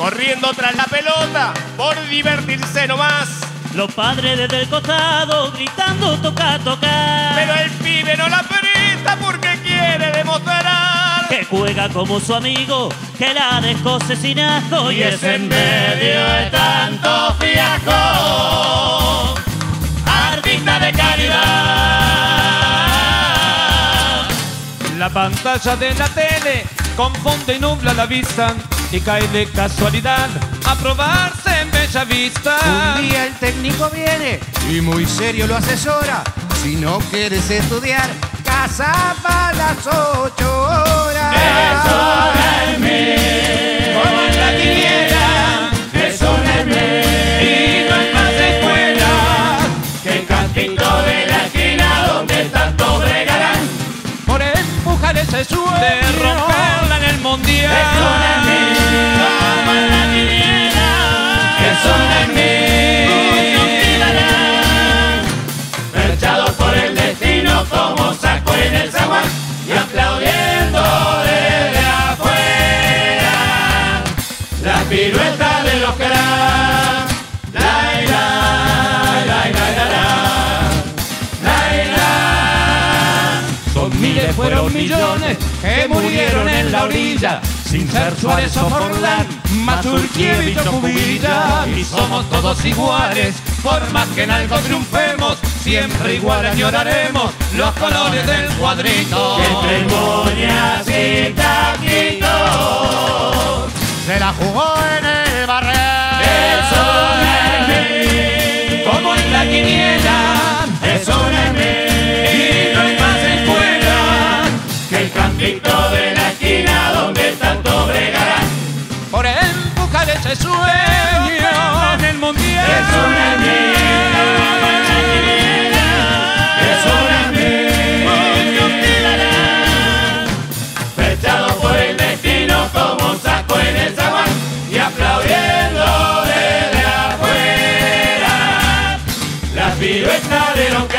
corriendo tras la pelota por divertirse nomás. Los padres desde el costado gritando toca, toca. Pero el pibe no la presta porque quiere demostrar que juega como su amigo, que la dejó sin asco y es en medio de tanto fiasco. Artista de calidad. La pantalla de la tele confunde y nubla la vista y cae de casualidad a probarse en Bella Vista. Un día el técnico viene y muy serio lo asesora. Si no quieres estudiar, casa para las ocho horas. Es mí, como en la quiniela, es mí. Y no hay más escuela que el cantito de la esquina donde tanto bregarán. Por empujar ese sueño de romperla en el mundial. Es en eso es mí. Flechados por el destino como saco en el zaguán y aplaudiendo desde afuera la pirueta de los. Son miles, fueron millones que murieron en la orilla. Sin ser Suárez o Forlán, Mazurkiewicz o Cubilla. Y somos todos iguales, por más que en algo triunfemos, siempre igual añoraremos los colores del cuadrito. Entre moñas y taquitos, Se la jugó en el eso es mí. Como en la quiniela, es mí. Y no hay más escuela que el campito de la esquina donde tanto bregarán es sueño el mundial. Es por el destino como saco en el y aplaudiendo desde afuera las de los.